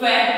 verbo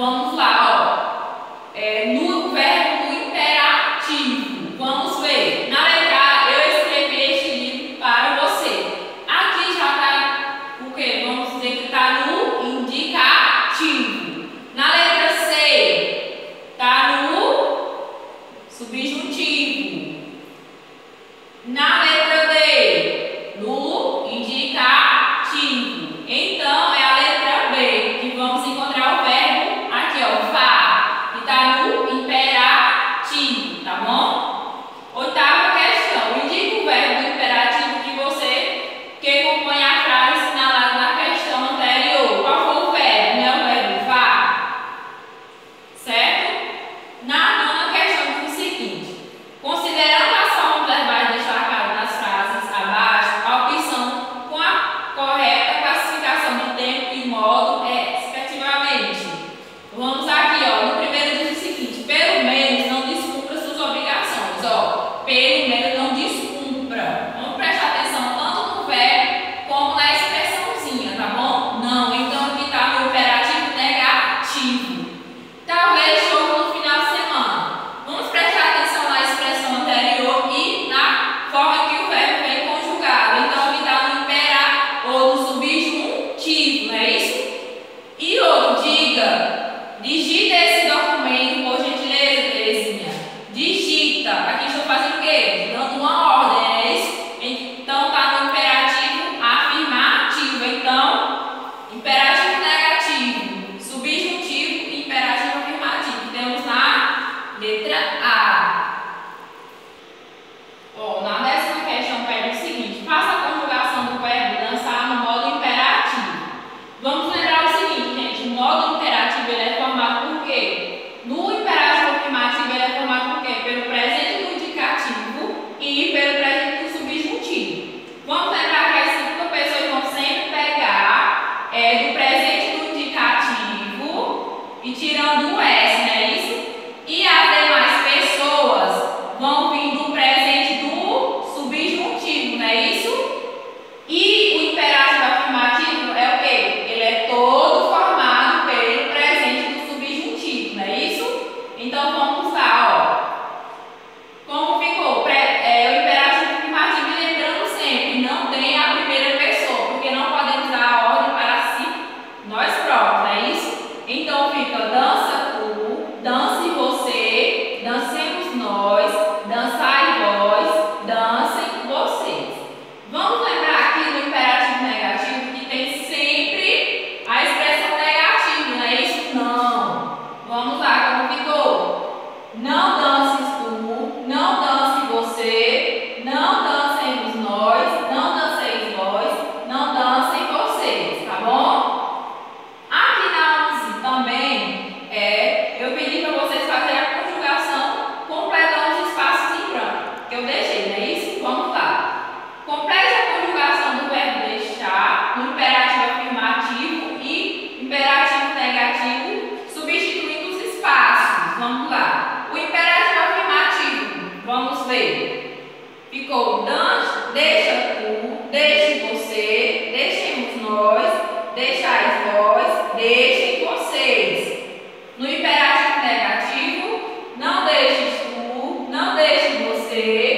Vamos lá. Sí.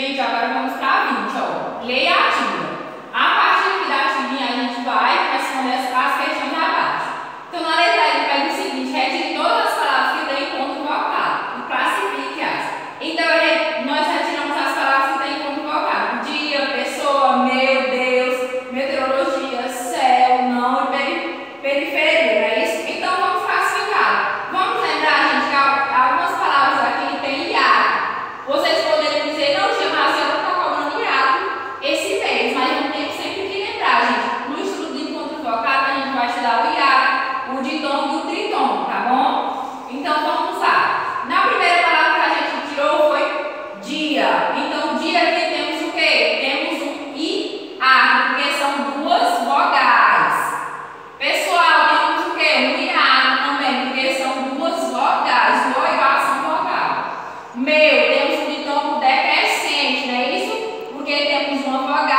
Gente, agora vamos a 20, ó. Leia a ativo. meu temos um subtópico decrescente, não é isso? Porque temos uma vogal.